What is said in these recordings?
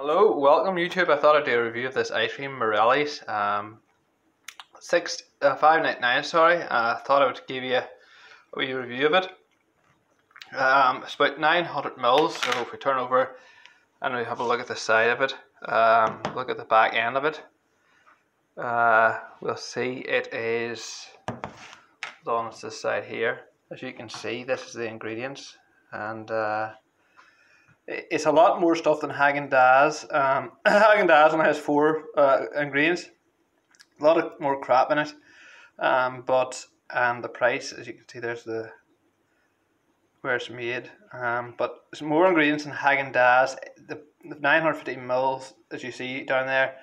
Hello, welcome YouTube. I thought I'd do a review of this ice cream Morelli's. Um, six uh, five ninety nine. Sorry, uh, I thought I would give you a wee review of it. Um, it's about nine hundred mils. So if we turn over and we have a look at the side of it, um, look at the back end of it, uh, we'll see it is on this side here. As you can see, this is the ingredients and. It's a lot more stuff than Haagen Dazs. Um, Haagen Dazs only has four uh, ingredients. A lot of more crap in it, um, but and the price, as you can see, there's the where it's made. Um, but there's more ingredients than Haagen Dazs. The, the 950 mils, as you see down there,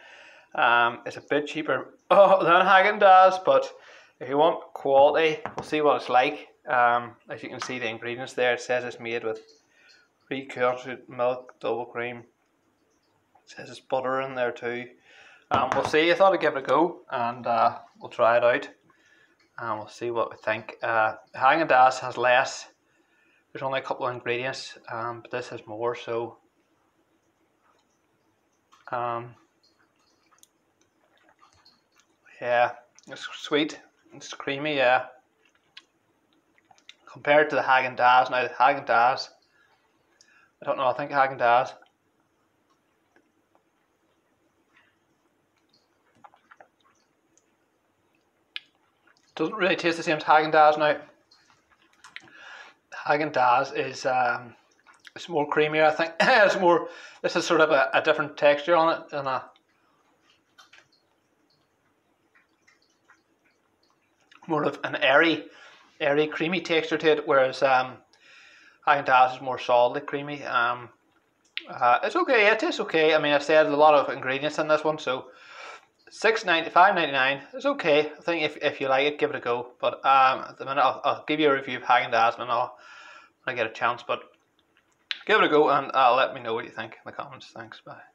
um, it's a bit cheaper than Haagen Dazs. But if you want quality, we'll see what it's like. Um, as you can see, the ingredients there, it says it's made with pre-curd milk, double cream. It says it's butter in there too. Um, we'll see. I thought I'd give it a go and uh, we'll try it out and we'll see what we think. Uh, Dazs has less. There's only a couple of ingredients, um, but this has more. So, um, yeah, it's sweet. It's creamy. Yeah. Compared to the Haagen Dazs, now the Haagen Dazs I don't know. I think Haagen Dazs. Doesn't really taste the same as Haagen Dazs now. Haagen Dazs is um, it's more creamier. I think it's more. This is sort of a, a different texture on it and a. More of an airy, airy, creamy texture to it, whereas um, Haagen Dazs is more solidly creamy. Um, uh, it's okay. It tastes okay. I mean, I said a lot of ingredients in this one, so six ninety five ninety nine It's okay. I think if, if you like it, give it a go. But um, at the minute, I'll, I'll give you a review of Haagen Dazs when I when I get a chance. But give it a go and uh, let me know what you think in the comments. Thanks. Bye.